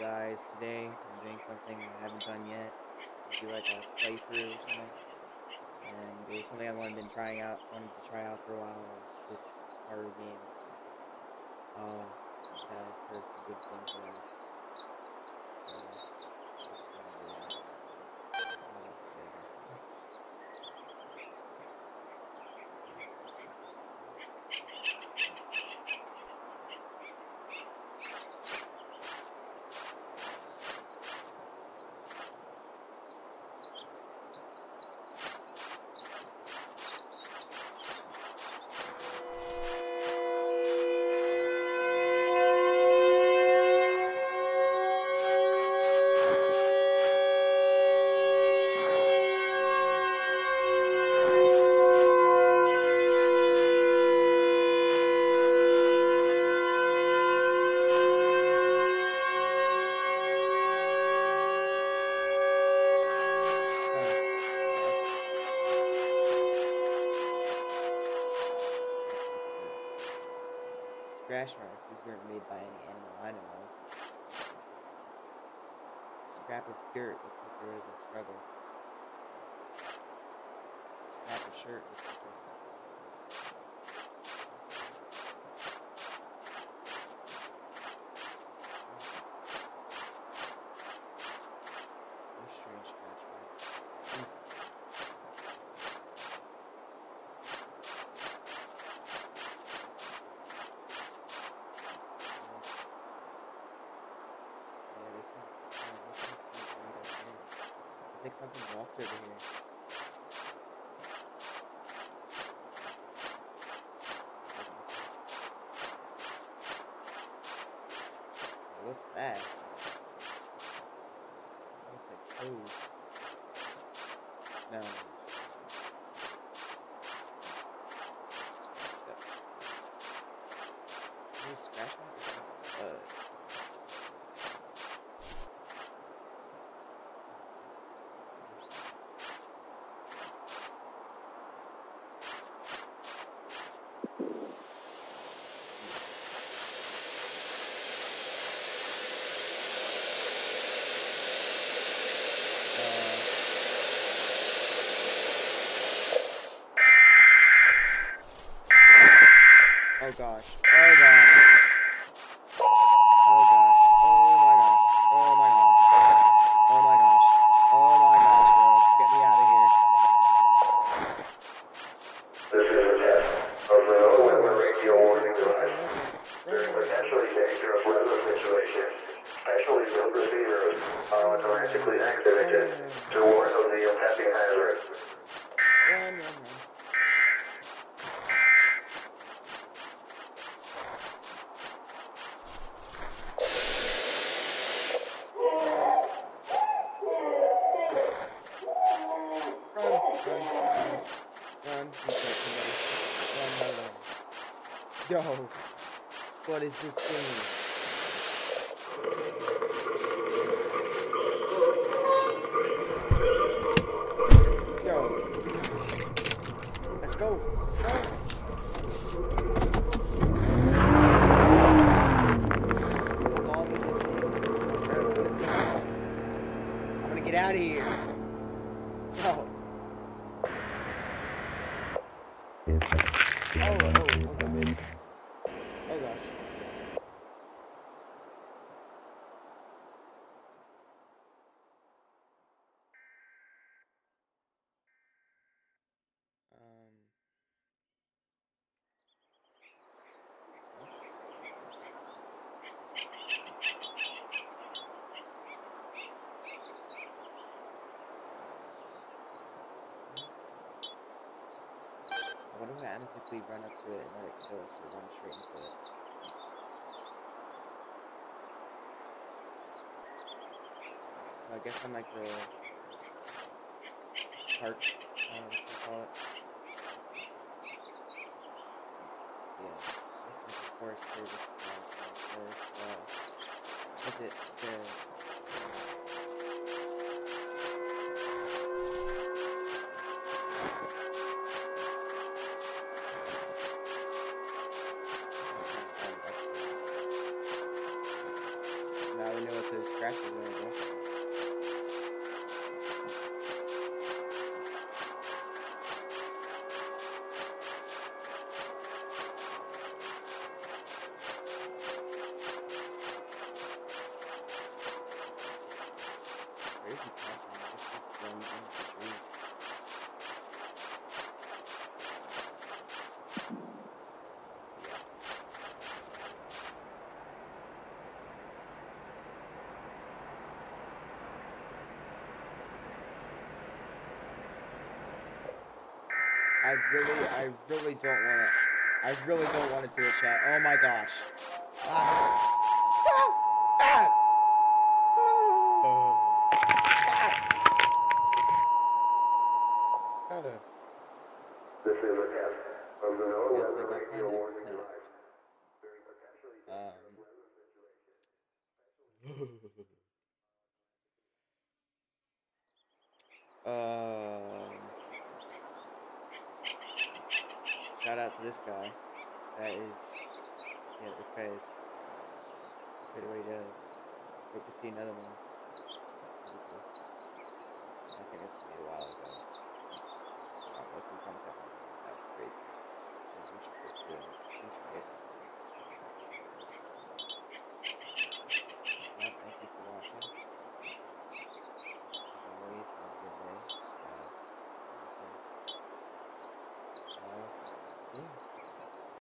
guys? Today I'm doing something I haven't done yet. Do like a playthrough or something. And was something I wanted been trying out, wanted to try out for a while. Was this horror game. Uh, that I've heard good things about. So, just gonna do that. I'll make a save. Scratch marks. These weren't made by any animal I know of. Scrap of dirt looks like there was a struggle. Scrap of shirt looks like there was a What a strange scratch mark. Yeah, there's some. Yeah, there's like something right up here. It's like something walked over here. What's that? Looks like toes. No. Scratched up. Can you scratch one? Uh. Uh, Oh gosh. Oh gosh. Oh gosh. Oh my gosh. Oh my gosh. Oh my gosh. Oh my gosh, bro. Get me out of here. This is a test of the weather radio warning device. During potentially dangerous weather situations, specially built receivers are automatically activated to warn of the impending hazard. Run, run, run. Run, run, run, run, you said somebody. Run, run, run. Yo, what is this thing? Let's go. All this thing. I want to get out of here. Yo, let's Oh, oh. Oh gosh. Um. Run up to it and let it kill us or run straight into it. So I guess I'm like the park, I don't know what you call it. Yeah, I guess like the forest uh, forest, uh, is it the, he camping? I really, I really don't want to. I really don't want to do it, chat. Oh my gosh. Ah. Ah. Oh. Ah. Ah. This is a test of the no Yes, weather I got radio my warning next device. During potentially Um. um. Shout out to this guy. That is. Yeah, this guy is. Good at what he does. Hope to see another one. I think be a while ago. 主持人。